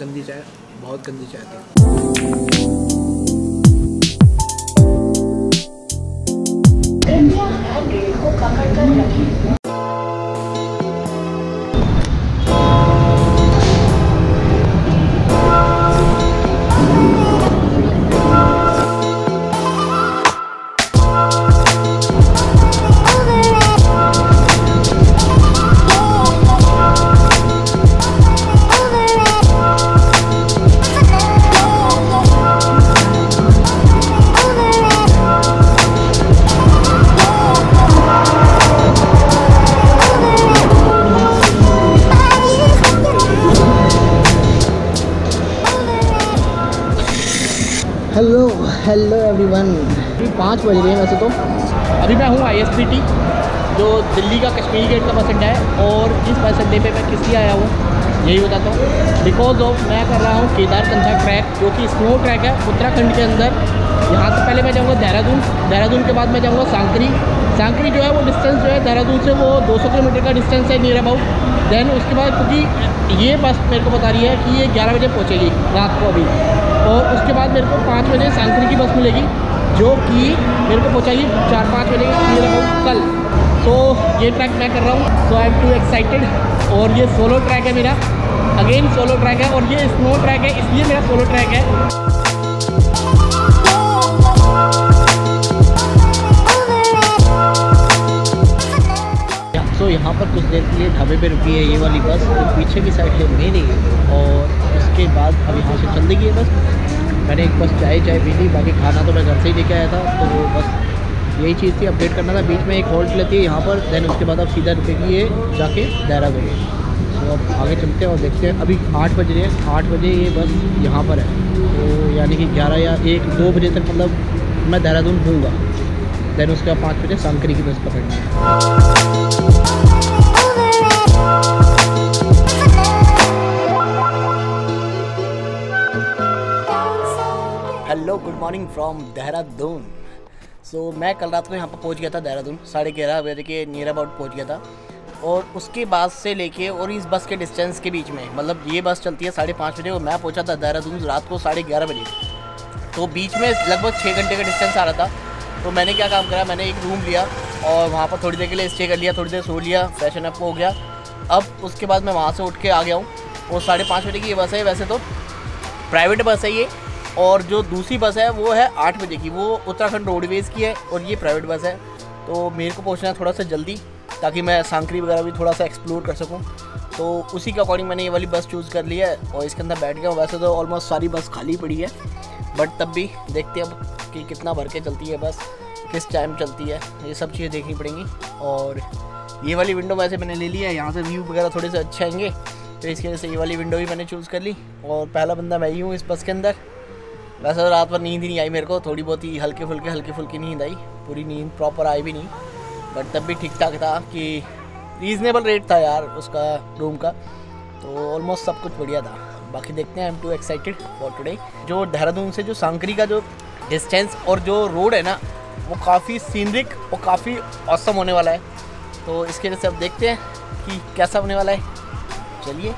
गंदी चाय बहुत गंदी चाय थी। हेलो हेलो एवरीवन अभी पाँच बज रहे हैं वैसे तो। अभी मैं हूँ आईएसपीटी जो दिल्ली का कश्मीरी गेट का बस अड्डा है और इस बस अड्डे मैं किस लिए आया हूँ, यही बताता हूँ। बिकॉज़ ऑफ़ मैं कर रहा हूँ केदारकंठा ट्रैक जो कि स्नो ट्रैक है उत्तराखंड के अंदर। यहाँ से पहले मैं जाऊँगा देहरादून। देहरादून के बाद मैं जाऊँगा सांकरी। सांकरी जो है वो डिस्टेंस जो है देहरादून से वो 200 किलोमीटर का डिस्टेंस है नियर अबाउट देन उसके बाद क्योंकि ये बस मेरे को बता रही है कि ये 11 बजे पहुँचेगी रात को अभी। और उसके बाद मेरे को पाँच बजे सांकरी की बस मिलेगी, जो कि मेरे को पहुँचाएगी चार पाँच बजे कल। तो ये ट्रैक मैं कर रहा हूँ। So I am too excited और ये सोलो ट्रैक है मेरा। अगेन सोलो ट्रैक है और ये स्नो ट्रैक है, इसलिए मेरा सोलो ट्रैक है। यहाँ पर कुछ देर के लिए ढाबे पे रुकी है ये वाली बस तो पीछे की साइड है मेरी और उसके बाद अब यहाँ से चल देगी बस। मैंने एक बस चाय चाय पी थी बाकी खाना तो मैं घर से ही लेके आया था तो वो बस यही चीज़ थी। अपडेट करना था, बीच में एक हॉल्ट लेती है यहाँ पर देन उसके बाद अब सीधा रुकेगी ये जाके देहरादून। तो अब आगे चलते हैं और देखते हैं। अभी आठ बज रहे हैं, आठ बजे ये बस यहाँ पर है। तो यानी कि ग्यारह या एक, दो बजे तक मतलब मैं देहरादून हूँगा देन उसके बाद पाँच बजे सांकरी की बस पकड़नी है hello good morning from Dehradun so मैं कल रात को यहाँ पर पहुँच गया था देहरादून साढ़े ग्यारह बजे के नियर अबाउट पहुँच गया था। और उसके बाद से लेके और इस बस के डिस्टेंस के बीच में मतलब ये बस चलती है साढ़े पाँच बजे, और मैं पहुँचा था देहरादून रात को साढ़े ग्यारह बजे। तो बीच में लगभग छः घंटे का डिस्टेंस आ रहा था। तो मैंने क्या काम करा, मैंने एक रूम लिया और वहाँ पर थोड़ी देर के लिए स्टे कर लिया, थोड़ी देर सो लिया फ़ैशन अप हो गया। अब उसके बाद मैं वहाँ से उठ के आ गया हूँ। और साढ़े पाँच बजे की ये बस है वैसे तो। प्राइवेट बस है ये और जो दूसरी बस है वो है आठ बजे की। वो उत्तराखंड रोडवेज़ की है और ये प्राइवेट बस है। तो मेरे को पहुँचना है थोड़ा सा जल्दी ताकि मैं सांकरी वगैरह भी थोड़ा सा एक्सप्लोर कर सकूँ। तो उसी के अकॉर्डिंग मैंने ये वाली बस चूज़ कर ली है और इसके अंदर बैठ गया वैसे तो ऑलमोस्ट सारी बस खाली पड़ी है। बट तब भी देखते हैं अब कि कितना भर के चलती है बस, किस टाइम चलती है, ये सब चीज़ें देखनी पड़ेंगी। और ये वाली विंडो वैसे मैंने ले लिया है, यहाँ से व्यू वगैरह थोड़े से अच्छे आएँगे तो इसकी वजह से ये वाली विंडो भी मैंने चूज़ कर ली। और पहला बंदा मैं ही हूँ इस बस के अंदर। वैसे तो रात भर नींद ही नहीं आई मेरे को, थोड़ी बहुत ही हल्के फुल्के, हल्की फुल्की नींद आई, पूरी नींद प्रॉपर आई भी नहीं। बट तब भी ठीक ठाक था कि रीज़नेबल रेट था यार उसका रूम का तो ऑलमोस्ट सब कुछ बढ़िया था। बाकी देखते हैं I am too excited for today जो देहरादून से जो सांकरी का जो डिस्टेंस और जो रोड है ना, वो काफ़ी सीनरिक और काफ़ी औसम होने वाला है। तो इसके वजह से अब देखते हैं कि कैसा होने वाला है। चलिए।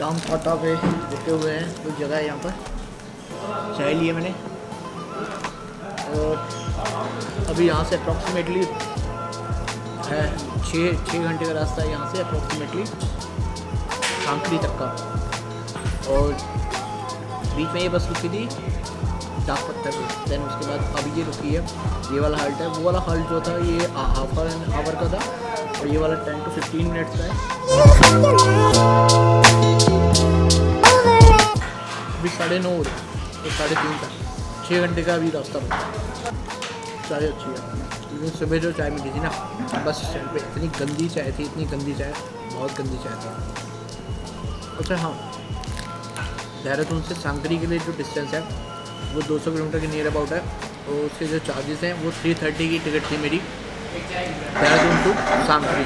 भैया डाम फाटा पे रुके हुए हैं, कुछ जगह है यहाँ पर। चाय लिए मैंने। और अभी यहाँ से अप्रॉक्सीमेटली है छः छः घंटे का रास्ता है यहाँ से अप्रॉक्सीमेटली सांकरी तक का। और बीच में ये बस रुकी थी, डाक पत्थर देन उसके बाद अभी ये रुकी है, ये वाला हॉल्ट है। वो वाला हॉल्ट जो था, ये हाफ़ आवर का था। और ये वाला टेन टू फिफ्टीन मिनट्स का है। अभी साढ़े नौ हो तो साढ़े तीन तक। छः घंटे का अभी रास्ता बचा चाय अच्छी है। लेकिन सुबह जो चाय मिली थी ना, बस स्टैंड पे इतनी गंदी चाय थी, इतनी गंदी चाय, बहुत गंदी चाय थी। अच्छा हाँ। देहरादून से सांकरी के लिए जो डिस्टेंस है, वो 200 किलोमीटर के नियर अबाउट है तो उसके जो चार्जेस हैं, वो 330 की टिकट थी मेरी। देहरादून टू सांकरी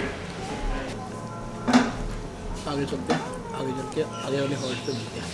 आगे चलते हैं आगे चल के आगे वाले हॉल्ट पे मिलते हैं।